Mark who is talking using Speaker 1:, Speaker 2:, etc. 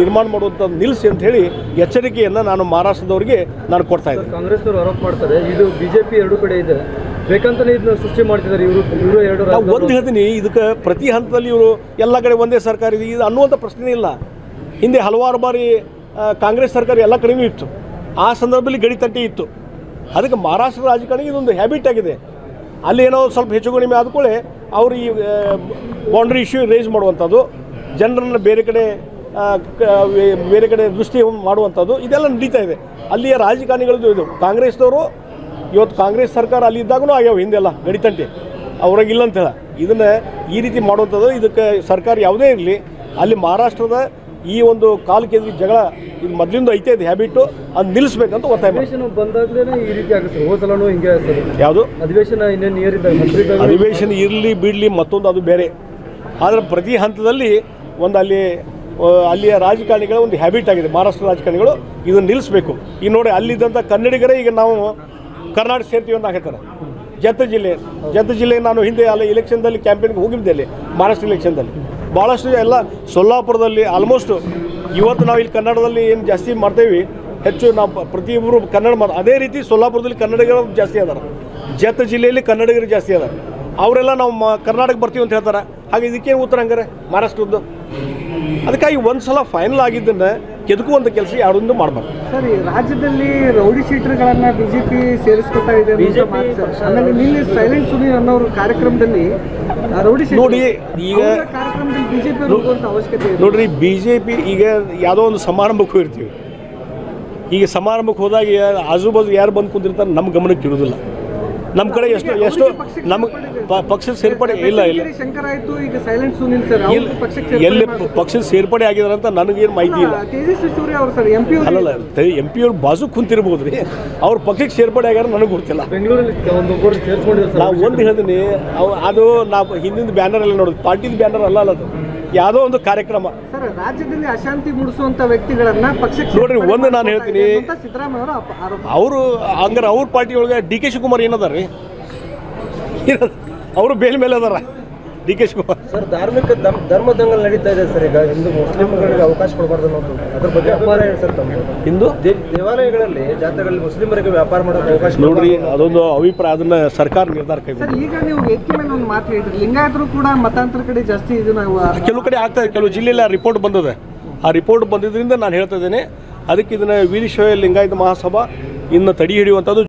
Speaker 1: ನಿರ್ಮಾಣ ಮಾಡುವಂಥದ್ದು ನಿಲ್ಲಿಸಿ ಅಂತ ಹೇಳಿ ಎಚ್ಚರಿಕೆಯನ್ನು ನಾನು ಮಹಾರಾಷ್ಟ್ರದವರಿಗೆ ನಾನು ಕೊಡ್ತಾ ಇದ್ದೀನಿ.
Speaker 2: ಕಾಂಗ್ರೆಸ್ನವರು ಆರೋಪ ಮಾಡ್ತಾರೆ ಇದು ಬಿಜೆಪಿ ಎರಡು ಕಡೆ ಇದೆ. ಬೇಕಂತಲೇ ಇದನ್ನ ಸೃಷ್ಟಿ ಮಾಡ್ತಿದ್ದಾರೆ ಇವರು ಇವರು ಎರಡು
Speaker 1: ಒಂದು ಹೇಳ್ತೀನಿ ಇದಕ್ಕೆ ಪ್ರತಿ ಹಂತದಲ್ಲಿ ಇವರು ಎಲ್ಲ ಕಡೆ ಒಂದೇ ಸರ್ಕಾರ ಇದೆ. ಇದು ಅನ್ನುವಂಥ ಪ್ರಶ್ನೆ ಇಲ್ಲ. ಹಿಂದೆ ಹಲವಾರು ಬಾರಿ ಕಾಂಗ್ರೆಸ್ ಸರ್ಕಾರ ಎಲ್ಲ ಕಡೆಯೂ ಇತ್ತು. ಆ ಸಂದರ್ಭದಲ್ಲಿ ಗಡಿ ತಂಟೆ ಇತ್ತು. ಅದಕ್ಕೆ ಮಹಾರಾಷ್ಟ್ರ ರಾಜಕಾರಣಿಗೆ ಇದೊಂದು ಹ್ಯಾಬಿಟ್ ಆಗಿದೆ. ಅಲ್ಲಿ ಏನೋ ಸ್ವಲ್ಪ ಹೆಚ್ಚು ಕಡಿಮೆ ಆದ್ಕೊಳ್ಳೆ ಅವರು ಈ ಬೌಂಡ್ರಿ ಇಶ್ಯೂ ರೇಸ್ ಮಾಡುವಂಥದ್ದು. ಜನರನ್ನು ಬೇರೆ ಕಡೆ ಬೇರೆ ಕಡೆ ದೃಷ್ಟಿ ಮಾಡುವಂಥದ್ದು ಇದೆಲ್ಲ ನಡೀತಾ ಇದೆ. ಅಲ್ಲಿಯ ರಾಜಕಾರಣಿಗಳದ್ದು ಇದು. ಕಾಂಗ್ರೆಸ್ದವರು ಇವತ್ತು ಕಾಂಗ್ರೆಸ್ ಸರ್ಕಾರ ಅಲ್ಲಿ ಇದ್ದಾಗೂ ಆಗ್ಯಾವ ಹಿಂದೆಲ್ಲ ಗಡಿತಂಟಿ ಅವ್ರಾಗಿಲ್ಲ ಅಂತ ಹೇಳ. ಇದನ್ನು ಈ ರೀತಿ ಮಾಡುವಂಥದ್ದು ಇದಕ್ಕೆ ಸರ್ಕಾರ ಯಾವುದೇ ಇರಲಿ. ಅಲ್ಲಿ ಮಹಾರಾಷ್ಟ್ರದ ಈ ಒಂದು ಕಾಲು ಕೇಂದ್ರ ಜಗಳ ಇದು ಮೊದಲಿಂದ ಐತೆ ಇದು ಹ್ಯಾಬಿಟ್ಟು ಅದು ನಿಲ್ಲಿಸ್ಬೇಕಂತ ಒತ್ತಾಯ
Speaker 2: ಈ ರೀತಿ ಆಗುತ್ತೆ ಹಿಂಗೆ
Speaker 1: ಯಾವುದು?
Speaker 2: ಅಧಿವೇಶನ ಇನ್ನೇನು
Speaker 1: ಅಧಿವೇಶನ ಇರಲಿ ಬಿಡಲಿ ಮತ್ತೊಂದು ಅದು ಬೇರೆ. ಆದರೆ ಪ್ರತಿ ಹಂತದಲ್ಲಿ ಒಂದು ಅಲ್ಲಿ ಅಲ್ಲಿಯ ರಾಜಕಾರಣಿಗಳ ಒಂದು ಹ್ಯಾಬಿಟ್ ಆಗಿದೆ, ಮಹಾರಾಷ್ಟ್ರ ರಾಜಕಾರಣಿಗಳು ಇದನ್ನು ನಿಲ್ಲಿಸಬೇಕು. ಈಗ ನೋಡಿ ಅಲ್ಲಿದ್ದಂಥ ಕನ್ನಡಿಗರೇ ಈಗ ನಾವು ಕರ್ನಾಟಕ ಸೇರ್ತೀವಿ ಅಂತ ಹೇಳ್ತಾರೆ ಜತ ಜಿಲ್ಲೆ ಜತ ಜಿಲ್ಲೆ ನಾನು ಹಿಂದೆ ಅಲ್ಲಿ ಇಲೆಕ್ಷನ್ದಲ್ಲಿ ಕ್ಯಾಂಪೇನ್ಗೆ ಹೋಗಿದ್ದೆ ಅಲ್ಲಿ, ಮಹಾರಾಷ್ಟ್ರ ಇಲೆಕ್ಷನ್ದಲ್ಲಿ ಭಾಳಷ್ಟು ಎಲ್ಲ ಸೊಲ್ಲಾಪುರದಲ್ಲಿ ಆಲ್ಮೋಸ್ಟ್ ಇವತ್ತು ನಾವು ಇಲ್ಲಿ ಕನ್ನಡದಲ್ಲಿ ಏನು ಜಾಸ್ತಿ ಮಾಡ್ತೇವೆ, ಹೆಚ್ಚು ನಾವು ಪ್ರತಿಯೊಬ್ಬರು ಕನ್ನಡ ಮಾತು ಅದೇ ರೀತಿ ಸೊಲ್ಲಾಪುರದಲ್ಲಿ ಕನ್ನಡಿಗರು ಜಾಸ್ತಿ ಅದಾರ. ಜತ ಜಿಲ್ಲೆಯಲ್ಲಿ ಕನ್ನಡಿಗರು ಜಾಸ್ತಿ ಅದಾರ. ಅವರೆಲ್ಲ ನಾವು ಕರ್ನಾಟಕ ಬರ್ತೀವಿ ಅಂತ ಹೇಳ್ತಾರೆ. ಹಾಗೆ ಇದಕ್ಕೇನು ಉತ್ತರ ಹಂಗಾರೆ? ಮಹಾರಾಷ್ಟ್ರದ್ದು. ಅದಕ್ಕಾಗಿ ಒಂದು ಸಲ ಫೈನಲ್ ಆಗಿದ್ದನ್ನು ಕೆದಕುವಂಥ ಕೆಲಸ ಯಾರೊಂದು ಮಾಡಬಾರ್ದು.
Speaker 3: ಸರ್ ರಾಜ್ಯದಲ್ಲಿ ರೌಡಿ ಶೀಟರ್ಗಳನ್ನ ಬಿಜೆಪಿ ಸೇರಿಸ್ಕೊತಾ ಇದೆ ಅನ್ನುವಂಥ ಮಾತು ಸರ್. ಆಮೇಲೆ ನಿನ್ನೆ ಸೈಲೆಂಟ್ ಸುನಿ ಅನ್ನೋರು ಕಾರ್ಯಕ್ರಮದಲ್ಲಿ ಆ, ರೌಡಿ
Speaker 1: ನೋಡಿ, ಈಗ-
Speaker 3: ಕಾರ್ಯಕ್ರಮದಲ್ಲಿ ಬಿಜೆಪಿ ಹೋಗುವಂತ ಅವಶ್ಯಕತೆ ಇದೆ.
Speaker 1: ನೋಡ್ರಿ ಬಿ ಜೆ ಪಿ ಈಗ ಯಾವುದೋ ಒಂದು ಸಮಾರಂಭಕ್ಕೆ ಹೋಗಿರ್ತೀವಿ. ಈಗ ಸಮಾರಂಭಕ್ಕೆ ಹೋದಾಗ ಆಜುಬಾಜು ಆಜು ಬಾಜು ಯಾರು ಬಂದು ಕುಂತಿರ್ತಾರೆ ನಮ್ಮ ಗಮನಕ್ಕೆ ಇರೋದಿಲ್ಲ. ನಮ್ಮ ಕಡೆ ಎಷ್ಟು ಎಷ್ಟು ನಮ್ಮ ಪಕ್ಷದ ಸೇರ್ಪಡೆ ಇಲ್ಲ ಇಲ್ಲ.
Speaker 3: ಬೆಳಗೆರೆ ಈಗ ಸೈಲೆಂಟ್ ಸುನೀಲ್ ಸರ್ ಅವ್ರು ಪಕ್ಷಕ್ಕೆ
Speaker 1: ಎಲ್ಲಿ ಪಕ್ಷದ ಸೇರ್ಪಡೆ ಆಗಿದಾರೆ ಅಂತ ನನಗೇನು ಮಾಹಿತಿ ಇಲ್ಲ.
Speaker 3: ಸರ್ ಎಂ ಪಿ
Speaker 1: ಅಲ್ಲಲ್ಲ ಎಂ ಪಿ ಅವ್ರು ಬಾಜು ಕುಂತಿರ್ಬೋದು ರೀ ಅವ್ರ ಪಕ್ಷಕ್ಕೆ ಸೇರ್ಪಡೆ ಆಗ್ಯಾರ ನನಗೆ ಗೊತ್ತಿಲ್ಲ. ನಾವು ಒಂದು ಹೇಳ್ತೀನಿ ಅವು ಅದು ನಾವು ಹಿಂದಿನ ಬ್ಯಾನರ್ ಎಲ್ಲ ನೋಡೋದು ಪಾರ್ಟಿದ ಬ್ಯಾನರ್ ಅಲ್ಲ ಅಲ್ಲ ಅದು. ಯಾವುದೋ ಒಂದು ಕಾರ್ಯಕ್ರಮ.
Speaker 3: ಸರ್ ರಾಜ್ಯದಲ್ಲಿ ಅಶಾಂತಿ ಮೂಡಿಸುವಂತ ವ್ಯಕ್ತಿಗಳನ್ನ ಪಕ್ಷಕ್ಕೆ
Speaker 1: ನೋಡ್ರಿ, ಒಂದು ನಾನು ಹೇಳ್ತೀನಿ.
Speaker 3: ಅವರು
Speaker 1: ಹಂಗಾರೆ ಅವ್ರ ಪಾರ್ಟಿ ಒಳಗೆ ಡಿ ಕೆ ಶಿವಕುಮಾರ್ ಏನದಾರ ರೀ ಅವರು ಬೇಲ್ ಮೇಲೆ ಅದಾರ. D K Shivakumar.
Speaker 2: ಸರ್ ಧಾರ್ಮಿಕ ಧರ್ಮ ದಂಗಲ್ ನಡೀತಾ ಇದೆ ಸರ್. ಈಗ ಹಿಂದೂ ಮುಸ್ಲಿಮ್ಗಳಿಗೆ ಅವಕಾಶ ಕೊಡಬಾರ್ದು ಅನ್ನೋದು ಅದ್ರ ಬಗ್ಗೆ ವ್ಯಾಪಾರ ಸರ್ ತಮ್ಮ
Speaker 1: ಇಂದು
Speaker 2: ದೇ- ದೇವಾಲಯಗಳಲ್ಲಿ ಜಾತ್ರೆಗಳಲ್ಲಿ ಮುಸ್ಲಿಮರಿಗೆ ವ್ಯಾಪಾರ ಮಾಡೋದು ಅವಕಾಶ
Speaker 1: ನೋಡ್ರಿ ಅದೊಂದು ಅಭಿಪ್ರಾಯ ಅದನ್ನ ಸರ್ಕಾರ ನಿರ್ಧಾರ ಕೈ
Speaker 3: ಸರ್ ಈಗ ನೀವು ವೇದಿಕೆ ಮೇಲೆ ಒಂದು ಮಾತು ಹೇಳಿದ್ರಿ? ಲಿಂಗಾಯತರು ಕೂಡ ಮತಾಂತರ ಕಡೆ ಜಾಸ್ತಿ ಇದು ನಾವು
Speaker 1: ಕೆಲವು ಕಡೆ ಆಗ್ತಾ ಇದೆ. ಕೆಲವು ಜಿಲ್ಲೆಯಲ್ಲಿ ಆ ರಿಪೋರ್ಟ್ ಬಂದಿದೆ. ಆ ರಿಪೋರ್ಟ್ ಬಂದಿದ್ದರಿಂದ ನಾನು ಹೇಳ್ತಾ ಇದ್ದೇನೆ ಅದಕ್ಕೆ ಇದನ್ನು ವೀರಶೈವ ಲಿಂಗಾಯತ ಮಹಾಸಭಾ ಇನ್ನು ತಡಿ ಹಿಡಿಯುವಂಥದ್ದು